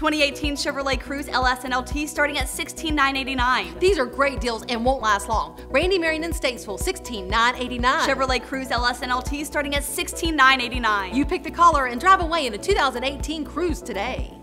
2018 Chevrolet Cruze LS and LT starting at $16,989. These are great deals and won't last long. Randy Marion in Statesville, $16,989. Chevrolet Cruze LS and LT starting at $16,989. You pick the color and drive away in a 2018 Cruze today.